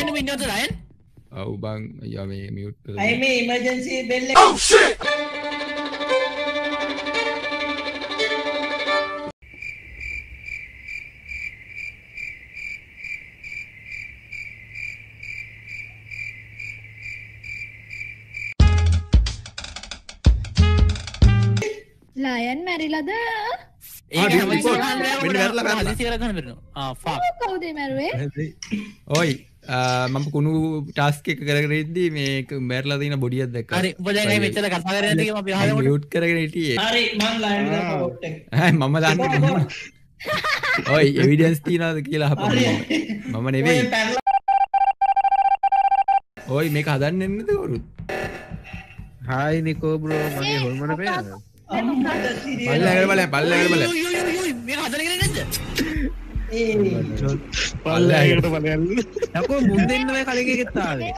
එන්න ඉන්නවද රයන් ඔව් බං අයියා මේ මියුට් අයි මේ ඉමර්ජන්සි ලයන් මැරිලද ඩිකෝඩ්. හැමතිස්සෙම වෙන්න ගන්න වැරලා බැරලා ගන්න. හදිසි කරලා ගන්න බැරිනවා. ආ ෆක් කවුදේ මැරුවේ? ඔයි මම කුණු ටාස්ක එක කරගෙන ඉද්දී මේක මැරලා තියෙන බොඩියක් දැක්කා. හරි ඔබ දැන් මේ මෙච්චර කතා කරගෙන නැති එකම අපි අහගමු මියුට් කරගෙන හිටියේ. හරි මං ලයින් පොට් එක. ඈ මම දන්නේ ඔයි එවිඩන්ස් තියනවාද කියලා හරි. මම. පැරලා ඔයි මේක හදන්න එන්නද කවුරුත්? හායි නිකෝ බ්‍රෝ මගේ හොල්මන පේ අම්මට සිරිය පල්ලෙහාට බලන්න පල්ලෑකට බලන්න යකෝ මුන් දෙන්න මේ කලින් එකෙත්තාවේ